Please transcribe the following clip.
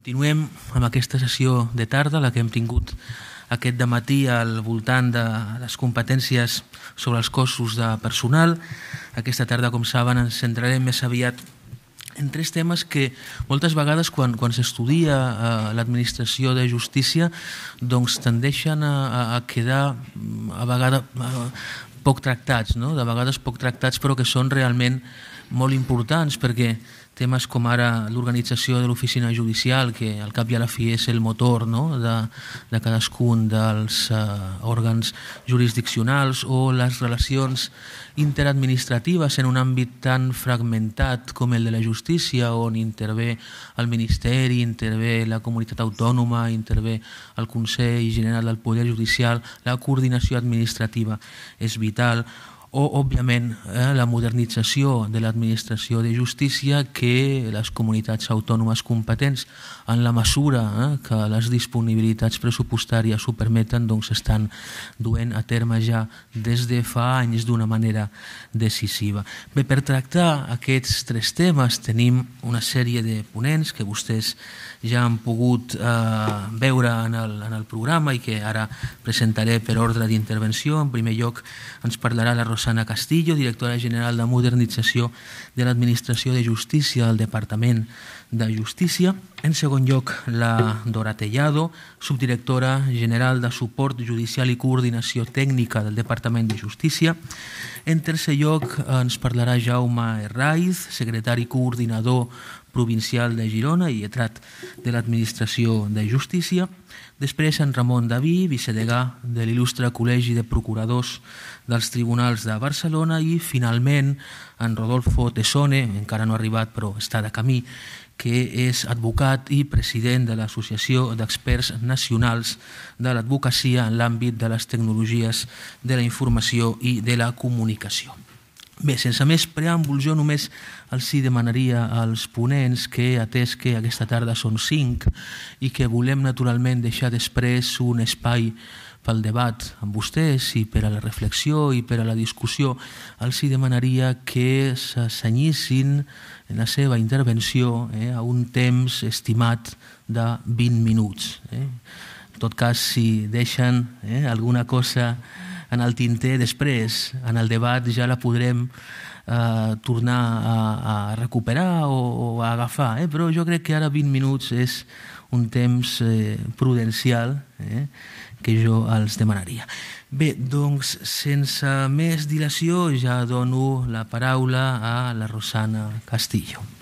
Continuem amb aquesta sessió de tarda, la que hem tingut aquest matí al voltant de les competències sobre els cossos de personal. Aquesta tarda, com saben, ens centrarem més aviat en tres temes que moltes vegades quan, quan s'estudia eh, l'administració de justícia doncs tendeixen a, a quedar a vegades eh, poc tractats, no? de vegades poc tractats però que són realment molt importants perquè temes com ara l'organització de l'oficina judicial, que al cap i a la fi és el motor no? de, de cadascun dels uh, òrgans jurisdiccionals, o les relacions interadministratives en un àmbit tan fragmentat com el de la justícia, on intervé el Ministeri, intervé la comunitat autònoma, intervé el Consell General del Poder Judicial, la coordinació administrativa és vital, o, òbviament, eh, la modernització de l'administració de justícia que les comunitats autònomes competents, en la mesura eh, que les disponibilitats pressupostàries ho permeten, doncs estan duent a terme ja des de fa anys d'una manera decisiva. Bé, per tractar aquests tres temes tenim una sèrie de ponents que vostès ja han pogut eh, veure en el, en el programa i que ara presentaré per ordre d'intervenció. En primer lloc ens parlarà la Rosa Rosana Castillo, directora general de modernització de l'Administració de Justícia del Departament de Justícia. En segon lloc, la Dora Tellado, subdirectora general de suport judicial i coordinació tècnica del Departament de Justícia. En tercer lloc, ens parlarà Jaume Herraiz, secretari coordinador provincial de Girona i lletrat de l'Administració de Justícia. Després, en Ramon Daví, vicedegà de l'il·lustre Col·legi de Procuradors dels Tribunals de Barcelona i, finalment, en Rodolfo Tessone, encara no ha arribat però està de camí, que és advocat i president de l'Associació d'Experts Nacionals de l'Advocacia en l'àmbit de les tecnologies de la informació i de la comunicació. Bé, sense més preàmbul, jo només els demanaria als ponents que, atès que aquesta tarda són cinc i que volem naturalment deixar després un espai pel debat amb vostès i per a la reflexió i per a la discussió, els demanaria que s'assenyissin en la seva intervenció eh, a un temps estimat de 20 minuts. Eh. En tot cas, si deixen eh, alguna cosa en el tinter després, en el debat ja la podrem eh, tornar a, a recuperar o, o a agafar, eh? però jo crec que ara 20 minuts és un temps eh, prudencial eh, que jo els demanaria. Bé, doncs, sense més dilació, ja dono la paraula a la Rosana Castillo.